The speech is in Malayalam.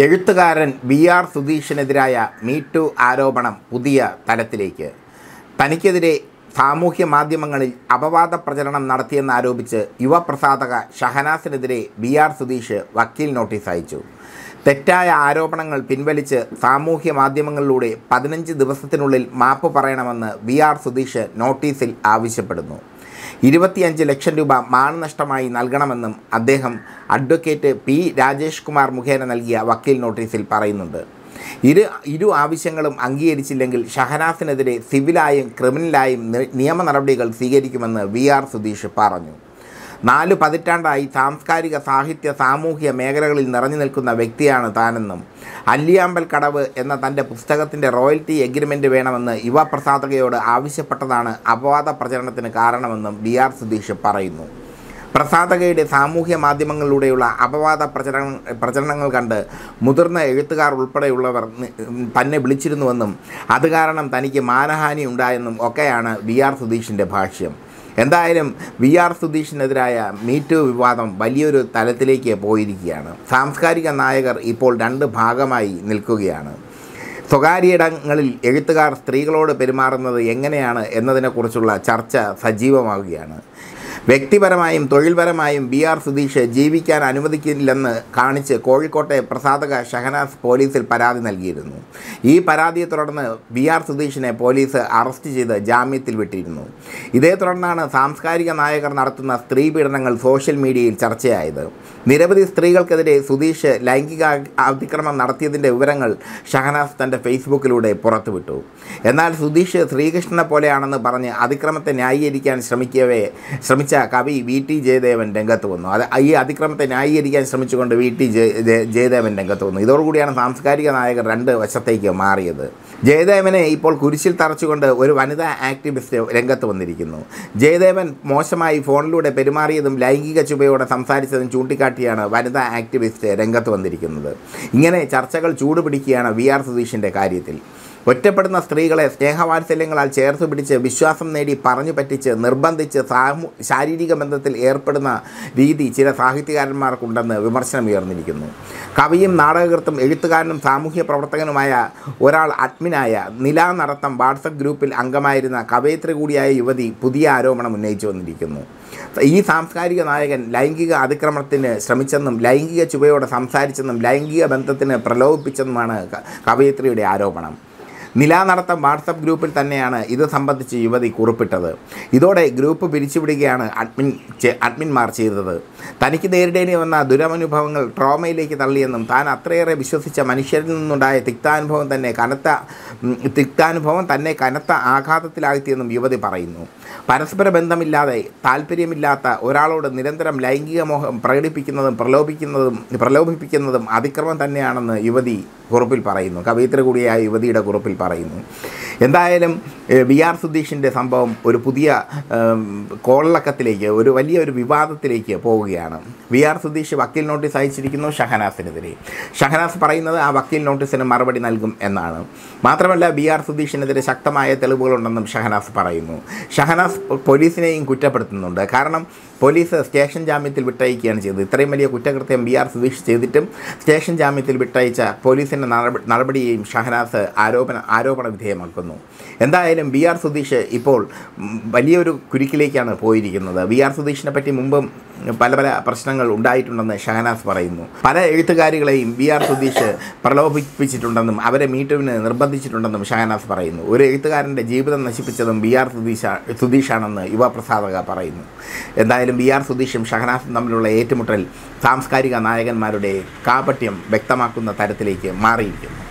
എഴുത്തുകാരൻ വി ആർ സുധീഷിനെതിരായ മീറ്റു ആരോപണം പുതിയ തലത്തിലേക്ക്. തനിക്കെതിരെ സാമൂഹ്യ മാധ്യമങ്ങളിൽ അപവാദ പ്രചരണം നടത്തിയെന്നാരോപിച്ച് യുവപ്രസാധക ഷഹനാസിനെതിരെ ബി ആർ സുധീഷ് വക്കീൽ നോട്ടീസ് അയച്ചു. തെറ്റായ ആരോപണങ്ങൾ പിൻവലിച്ച് സാമൂഹ്യ മാധ്യമങ്ങളിലൂടെ പതിനഞ്ച് ദിവസത്തിനുള്ളിൽ മാപ്പ് പറയണമെന്ന് വി ആർ സുധീഷ് നോട്ടീസിൽ ആവശ്യപ്പെടുന്നു. ഇരുപത്തിയഞ്ച് ലക്ഷം രൂപ മാനനഷ്ടമായി നൽകണമെന്നും അദ്ദേഹം അഡ്വക്കേറ്റ് പി രാജേഷ് കുമാർ മുഖേന നൽകിയ വക്കീൽ നോട്ടീസിൽ പറയുന്നുണ്ട്. ഇരു ഇരു ആവശ്യങ്ങളും അംഗീകരിച്ചില്ലെങ്കിൽ ഷഹനാസിനെതിരെ സിവിലായും ക്രിമിനലായും നിയമ നടപടികൾ സ്വീകരിക്കുമെന്ന് വി ആർ സുധീഷ് പറഞ്ഞു. നാലു പതിറ്റാണ്ടായി സാംസ്കാരിക സാഹിത്യ സാമൂഹ്യ മേഖലകളിൽ നിറഞ്ഞു നിൽക്കുന്ന വ്യക്തിയാണ് താനെന്നും അല്ലിയാമ്പൽ കടവ് എന്ന തന്റെ പുസ്തകത്തിന്റെ റോയൽറ്റി എഗ്രിമെന്റ് വേണമെന്ന് യുവ പ്രസാദകയോട് ആവശ്യപ്പെട്ടതാണ് അപവാദ പ്രചരണത്തിന് കാരണമെന്നും ബി ആർ സുധീഷ് പറയുന്നു. പ്രസാധകയുടെ സാമൂഹ്യ മാധ്യമങ്ങളിലൂടെയുള്ള അപവാദ പ്രചരണ പ്രചരണങ്ങൾ കണ്ട് മുതിർന്ന എഴുത്തുകാർ ഉൾപ്പെടെയുള്ളവർ തന്നെ വിളിച്ചിരുന്നുവെന്നും അത് കാരണം തനിക്ക് മാനഹാനി ഉണ്ടായെന്നും ഒക്കെയാണ് വി ആർ സുധീഷിന്റെ ഭാഷ്യം. എന്തായാലും വി ആർ സുധീഷിനെതിരായ മീറ്റു വിവാദം വലിയൊരു തലത്തിലേക്ക് പോയിരിക്കുകയാണ്. സാംസ്കാരിക നായകർ ഇപ്പോൾ രണ്ട് ഭാഗമായി നിൽക്കുകയാണ്. സ്വകാര്യയിടങ്ങളിൽ എഴുത്തുകാർ സ്ത്രീകളോട് പെരുമാറുന്നത് എങ്ങനെയാണ് എന്നതിനെക്കുറിച്ചുള്ള ചർച്ച സജീവമാവുകയാണ്. വ്യക്തിപരമായും തൊഴിൽപരമായും ബി ആർ സുധീഷ് ജീവിക്കാൻ അനുവദിക്കില്ലെന്ന് കാണിച്ച് കോഴിക്കോട്ടെ പ്രസാദക ഷഹനാസ് പോലീസിൽ പരാതി നൽകിയിരുന്നു. ഈ പരാതിയെ തുടർന്ന് ബി ആർ സുധീഷിനെ പോലീസ് അറസ്റ്റ് ചെയ്ത് ജാമ്യത്തിൽ വിട്ടിരുന്നു. ഇതേ തുടർന്നാണ് സാംസ്കാരിക നായകർ നടത്തുന്ന സ്ത്രീ പീഡനങ്ങൾ സോഷ്യൽ മീഡിയയിൽ ചർച്ചയായത്. നിരവധി സ്ത്രീകൾക്കെതിരെ സുധീഷ് ലൈംഗിക അതിക്രമം നടത്തിയതിന്റെ വിവരങ്ങൾ ഷഹനാസ് തന്റെ ഫേസ്ബുക്കിലൂടെ പുറത്തുവിട്ടു. എന്നാൽ സുധീഷ് ശ്രീകൃഷ്ണനെ പോലെയാണെന്ന് പറഞ്ഞ് അതിക്രമത്തെ ന്യായീകരിക്കാൻ ശ്രമിക്കവേ ശ്രമിച്ച കവി വി ടി ജയദേവൻ രംഗത്ത് വന്നു. അത് ഈ അതിക്രമത്തെ ന്യായീകരിക്കാൻ ശ്രമിച്ചുകൊണ്ട് വി ടി ജയ ജയ- ജയദേവൻ രംഗത്ത് വന്നു. ഇതോടുകൂടിയാണ് സാംസ്കാരിക നായകർ രണ്ട് വശത്തേക്ക് മാറിയത്. ജയദേവനെ ഇപ്പോൾ കുരിശിൽ തറച്ചുകൊണ്ട് ഒരു വനിതാ ആക്ടിവിസ്റ്റ് രംഗത്ത് വന്നിരിക്കുന്നു. ജയദേവൻ മോശമായി ഫോണിലൂടെ പെരുമാറിയതും ലൈംഗിക ചുവയോടെ സംസാരിച്ചതും ചൂണ്ടിക്കാട്ടിയാണ് വനിതാ ആക്ടിവിസ്റ്റ് രംഗത്ത് വന്നിരിക്കുന്നത്. ഇങ്ങനെ ചർച്ചകൾ ചൂടുപിടിക്കുകയാണ് വി ആർ സുധീഷിന്റെ കാര്യത്തിൽ. ഒറ്റപ്പെടുന്ന സ്ത്രീകളെ സ്നേഹവാത്സല്യങ്ങളാൽ ചേർത്ത് പിടിച്ച് വിശ്വാസം നേടി പറഞ്ഞു പറ്റിച്ച് നിർബന്ധിച്ച് സാമൂ ശാരീരിക ബന്ധത്തിൽ ഏർപ്പെടുന്ന രീതി ചില സാഹിത്യകാരന്മാർക്കുണ്ടെന്ന് വിമർശനം ഉയർന്നിരിക്കുന്നു. കവിയും നാടകകൃത്തും എഴുത്തുകാരനും സാമൂഹ്യ പ്രവർത്തകനുമായ ഒരാൾ അഡ്മിനായ നിലാ നടത്തം വാട്സപ്പ് ഗ്രൂപ്പിൽ അംഗമായിരുന്ന കവയിത്രി കൂടിയായ യുവതി പുതിയ ആരോപണം ഉന്നയിച്ചു വന്നിരിക്കുന്നു. ഈ സാംസ്കാരിക നായകൻ ലൈംഗിക അതിക്രമണത്തിന് ശ്രമിച്ചെന്നും ലൈംഗിക ചുവയോടെ സംസാരിച്ചെന്നും ലൈംഗിക ബന്ധത്തിന് പ്രലോഭിപ്പിച്ചെന്നുമാണ് കവയത്രിയുടെ ആരോപണം. നിലാനടത്തം വാട്സപ്പ് ഗ്രൂപ്പിൽ തന്നെയാണ്. ഇത് സംബന്ധിച്ച് യുവതി കുറിപ്പിട്ടത്. ഇതോടെ ഗ്രൂപ്പ് പിരിച്ചുവിടുകയാണ് അഡ്മിൻ അഡ്മിൻമാർ ചെയ്തത്. തനിക്ക് നേരിടേണ്ടി വന്ന ദുരമനുഭവങ്ങൾ ട്രോമയിലേക്ക് തള്ളിയെന്നും താൻ അത്രയേറെ വിശ്വസിച്ച മനുഷ്യരിൽ നിന്നുണ്ടായ തിക്താനുഭവം തന്നെ കനത്ത തിക്താനുഭവം തന്നെ കനത്ത ആഘാതത്തിലാഴ്ത്തിയെന്നും യുവതി പറയുന്നു. പരസ്പര ബന്ധമില്ലാതെ താല്പര്യമില്ലാത്ത ഒരാളോട് നിരന്തരം ലൈംഗിക മോഹം പ്രകടിപ്പിക്കുന്നതും പ്രലോഭിക്കുന്നതും പ്രലോഭിപ്പിക്കുന്നതും അതിക്രമം തന്നെയാണെന്ന് യുവതി കുറിപ്പിൽ പറയുന്നു. കവയിത്രി കൂടിയായ യുവതിയുടെ കുറിപ്പിൽ പറയുന്നു. എന്തായാലും ബി ആർ സുധീഷിന്റെ സംഭവം ഒരു പുതിയ കോളക്കത്തിലേക്ക് ഒരു വലിയ ഒരു വിവാദത്തിലേക്ക് പോവുകയാണ്. വി ആർ സുധീഷ് വക്കീൽ നോട്ടീസ് അയച്ചിരിക്കുന്നു ഷഹനാസിനെതിരെ. ഷഹനാസ് പറയുന്നത് ആ വക്കീൽ നോട്ടീസിന് മറുപടി നൽകും എന്നാണ്. മാത്രമല്ല ബി ആർ സുധീഷിനെതിരെ ശക്തമായ തെളിവുകളുണ്ടെന്നും ഷഹനാസ് പറയുന്നു. ഷഹനാസ് പോലീസിനെയും കുറ്റപ്പെടുത്തുന്നുണ്ട്. കാരണം പോലീസ് സ്റ്റേഷൻ ജാമ്യത്തിൽ വിട്ടയക്കുകയാണ് ചെയ്തത്. ഇത്രയും വലിയ കുറ്റകൃത്യം ബി ആർ സുധീഷ് ചെയ്തിട്ടും സ്റ്റേഷൻ ജാമ്യത്തിൽ വിട്ടയച്ച പോലീസിന്റെ നടപ- നടപടിയെയും ഷഹനാസ് ആരോപണ ആരോപണ വിധേയമാക്കുന്നു. എന്തായാലും ബി ആർ സുധീഷ് ഇപ്പോൾ വലിയൊരു കുരുക്കിലേക്കാണ് പോയിരിക്കുന്നത്. ബി ആർ സുധീഷിനെ പറ്റി മുമ്പും പല പല പ്രശ്നങ്ങൾ ഉണ്ടായിട്ടുണ്ടെന്ന് ഷഹനാസ് പറയുന്നു. പല എഴുത്തുകാരികളെയും ബി ആർ സുധീഷ് പ്രലോഭിപ്പിച്ചിട്ടുണ്ടെന്നും അവരെ മീറ്റുവിന് നിർബന്ധിച്ചിട്ടുണ്ടെന്നും ഷഹനാസ് പറയുന്നു. ഒരു എഴുത്തുകാരന്റെ ജീവിതം നശിപ്പിച്ചതും ബി ആർ സുധീഷ സുധീഷാണെന്ന് യുവപ്രസാദക പറയുന്നു. എന്തായാലും ബി ആർ സുധീഷും ഷഹനാസും തമ്മിലുള്ള ഏറ്റുമുട്ടൽ സാംസ്കാരിക നായകന്മാരുടെ കാപട്യം വ്യക്തമാക്കുന്ന തരത്തിലേക്ക് മാറിയിരിക്കുന്നു.